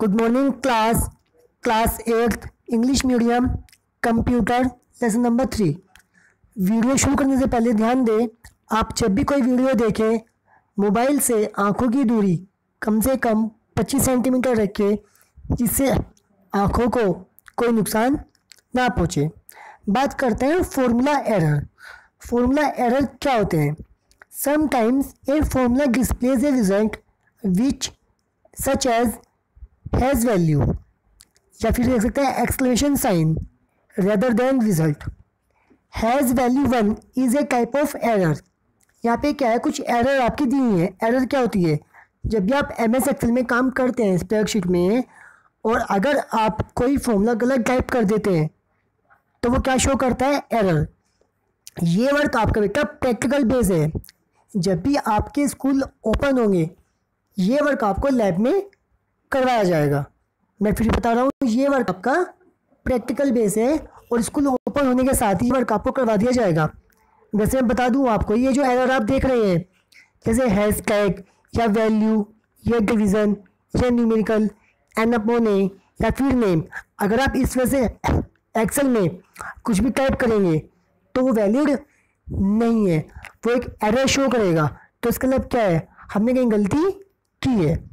Good morning class class eighth English medium computer lesson number three video शुरू करने से पहले ध्यान दें, आप जब भी कोई वीडियो देखें मोबाइल से आँखों की दूरी कम से कम 25 सेंटीमीटर रखें, जिससे आँखों को कोई नुकसान ना पहुँचे। बात करते हैं फॉर्मूला एरर फॉर्मूला एरर क्या होते हैं? Sometimes a formula displays a result which such as hash value या फिर देख सकते हैं exclamation sign rather than result hash value one is a type of error यहाँ पे क्या है? कुछ एरर आपकी दी हुई है। एरर क्या होती है? जब भी आप एम एस एक्सेल में काम करते हैं स्प्रेडशीट में, और अगर आप कोई फॉर्मूला गलत टाइप कर देते हैं तो वो क्या शो करता है? एरर ये वर्क आपका बेटा प्रैक्टिकल बेस है। जब भी आपके स्कूल ओपन होंगे, ये वर्क आपको लैब में करवाया जाएगा। मैं फिर बता रहा हूँ, ये वर्क आपका प्रैक्टिकल बेस है और स्कूल ओपन होने के साथ ही वर्क आपको करवा दिया जाएगा। वैसे मैं बता दूँ आपको, ये जो एरर आप देख रहे हैं, जैसे हैश टैग या वैल्यू या डिवीज़न या न्यूमेरिकल एन अपॉन ए या फिर नेम अगर आप इस वजह से एक्सेल में कुछ भी टाइप करेंगे तो वो वैलिड नहीं है, वो एक एरर शो करेगा। तो इसका मतलब क्या है? हमने कहीं गलती की है।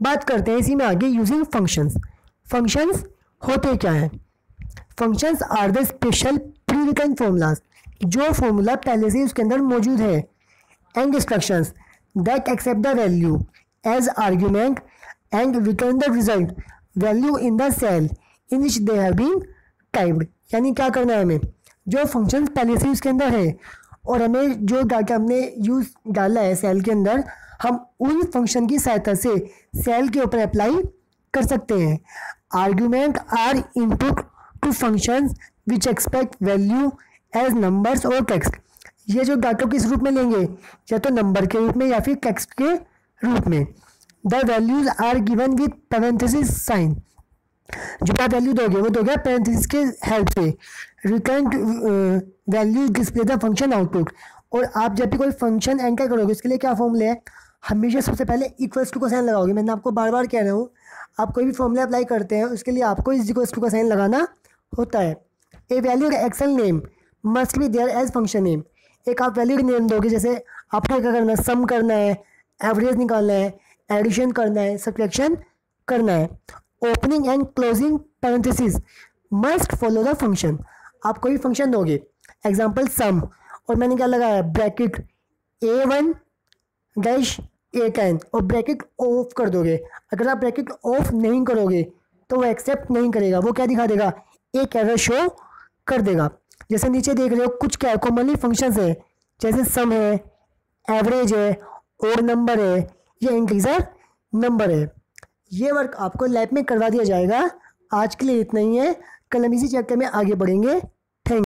बात करते हैं इसी में आगे यूजिंग फ़ंक्शंस फ़ंक्शंस होते क्या हैं? Functions are the special pre return formulas जो फॉर्मूला पहले से उसके अंदर मौजूद है। And instructions that accept the value as argument and return the result value in the cell in which they have been typed यानी क्या करना है हमें? जो फ़ंक्शन पहले से उसके अंदर है। और हमें जो डाटा हमने यूज़ डाला है सेल के अंदर हम उन फ़ंक्शन की सहायता से सेल के ऊपर अप्लाई कर सकते हैं। Argument are input to function which expect value as numbers और टेक्स्ट ये जो डाटा किस रूप में लेंगे? या तो नंबर के रूप में या फिर टेक्स्ट के रूप में। The values are given with parenthesis sign जो आप वैल्यू दोगे, वो दोगे पेरेंथेसिस के हेल्प से। Return value display the function output और आप जब भी कोई फ़ंक्शन एंटर करोगे, उसके लिए क्या फॉर्मूले है? हमेशा सबसे पहले इक्वल्स टू का साइन लगाओगे। मैंने आपको बार बार कह रहा हूँ, आप कोई भी फॉर्मूला अप्लाई करते हैं, उसके लिए आपको इस इक्वल्स टू का साइन लगाना होता है। A valued Excel name must be there as function name एक आप वैल्यूड नेम दोगे, जैसे आपको क्या करना है? सम करना है एवरेज निकालना है एडिशन करना है सब्ट्रैक्शन करना है। Opening and closing parenthesis must follow the function आप कोई फ़ंक्शन दोगे एग्ज़ाम्पल सम और मैंने क्या लगाया? Bracket A one dash A ten और ब्रैकेट ऑफ़ कर दोगे। अगर आप ब्रैकेट ऑफ़ नहीं करोगे तो वो एक्सेप्ट नहीं करेगा। वो क्या दिखा देगा? एक एरर शो कर देगा। जैसे नीचे देख रहे हो, कुछ क्या कॉमनली फ़ंक्शंस है। जैसे सम है एवरेज है और नंबर है, या इंक्रीजर नंबर है। ये वर्क आपको लैब में करवा दिया जाएगा। आज के लिए इतना ही है। कल हम इसी चैप्टर में आगे बढ़ेंगे।